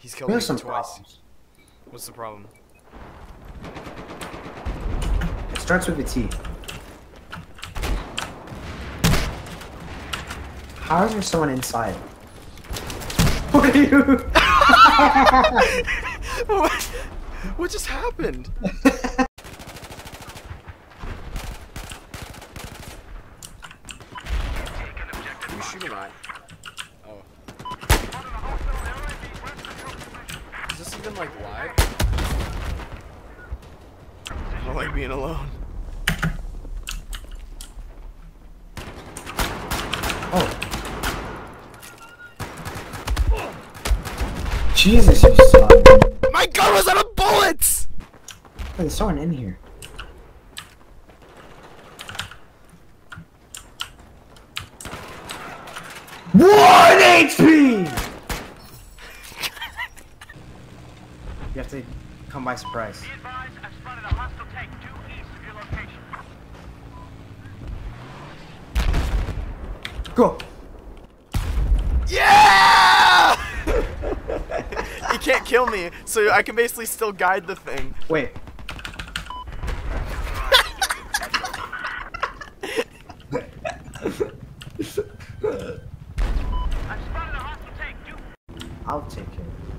He's killed We me some twice. problems. What's the problem? It starts with a T. How is there someone inside? What are you? what? What just happened? Who are you shooting at? Oh. Is even like live? I don't like being alone. Oh. Jesus, you suck. My gun was out of bullets! Oh, there's someone in here. One HP! You have to come by surprise. Be advised, I've spotted a hostile tank due east of your location. Go! Yeah! he can't kill me, so I can basically still guide the thing. Wait. I've spotted a hostile tank due I'll take it.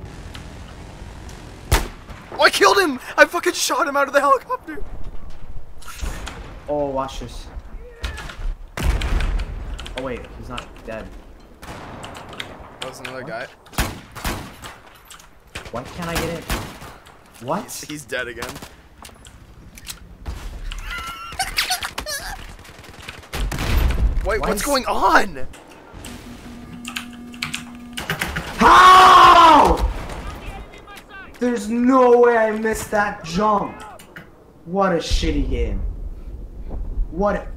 Oh, I killed him! I fucking shot him out of the helicopter! Oh, watch this. Oh wait, he's not dead. That was another guy. Why can't I get it? What? He's dead again. Wait, Why what's is- going on? How? There's no way I missed that jump. What a shitty game. What? A